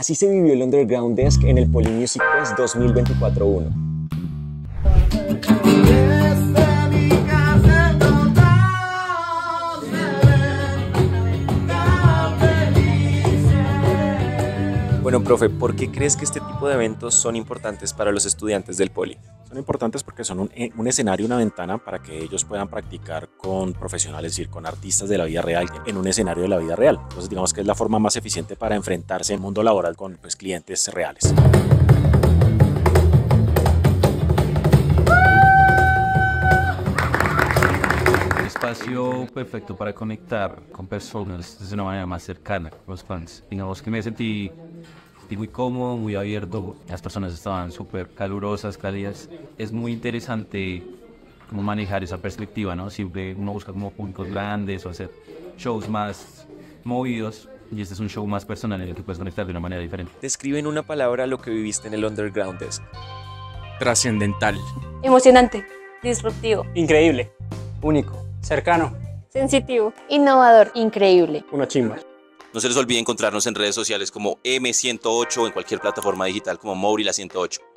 Así se vivió el Underground Desk en el Poly Music Fest 2024-1. Bueno, profe, ¿por qué crees que este tipo de eventos son importantes para los estudiantes del Poli? Son importantes porque son un, eh, un escenario, una ventana para que ellos puedan practicar con profesionales, es decir, con artistas de la vida real en un escenario de la vida real. Entonces, digamos que es la forma más eficiente para enfrentarse en el mundo laboral con pues, clientes reales. espacio perfecto para conectar con personas de una manera más cercana, los fans. Digamos que me sentí, sentí muy cómodo, muy abierto, las personas estaban súper calurosas, cálidas. Es muy interesante cómo manejar esa perspectiva, ¿no? Siempre uno busca como públicos grandes o hacer shows más movidos, y este es un show más personal en el que puedes conectar de una manera diferente. Describe en una palabra lo que viviste en el Underground Desk. Trascendental. Emocionante. Disruptivo. Increíble. Único. Cercano. Sensitivo. Innovador. Increíble. Una chimba. No se les olvide encontrarnos en redes sociales como M108 o en cualquier plataforma digital como Mourila108.